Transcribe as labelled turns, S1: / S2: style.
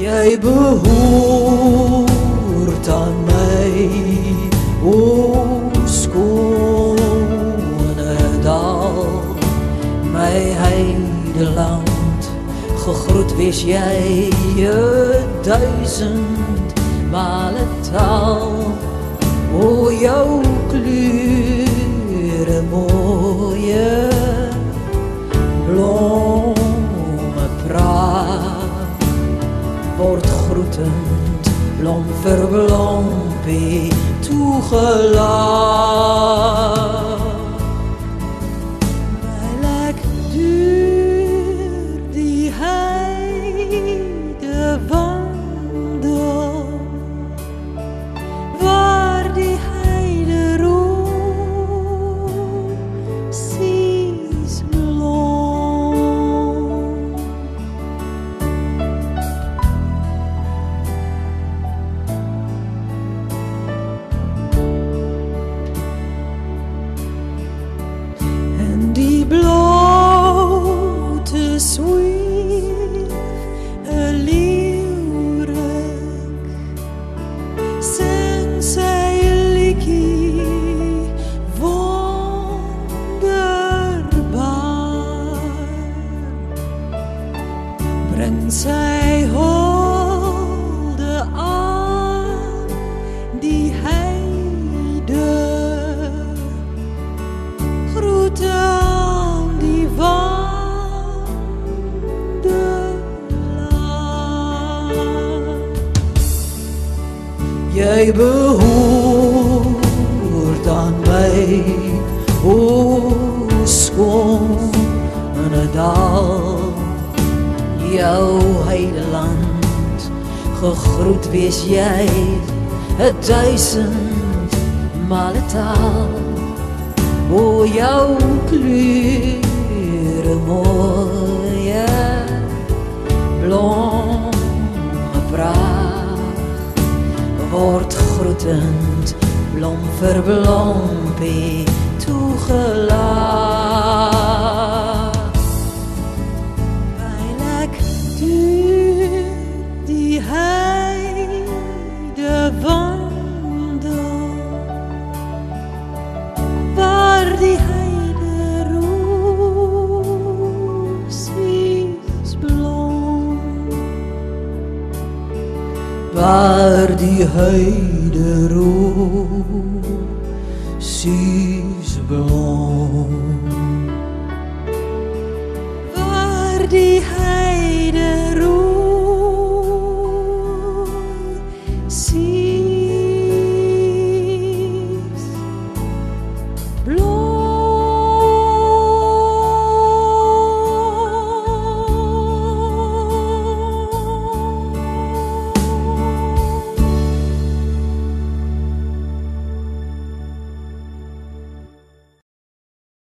S1: Jy behoort aan my, o skone dal, my heideland. Gegroet wees jy 'n duisend male taal. O jou kleure mooie blomme praat word groetend blom toegelaat. sweet leeuwerik. Sing sy liedjie wonderbaar. Bring sy hoop. Jy behoort aan my, o skone dal, jou heideland, gegroet wees jy, 'n duisend male taal. O jou kleure mooie blom blompie Waar die heide roosies blom.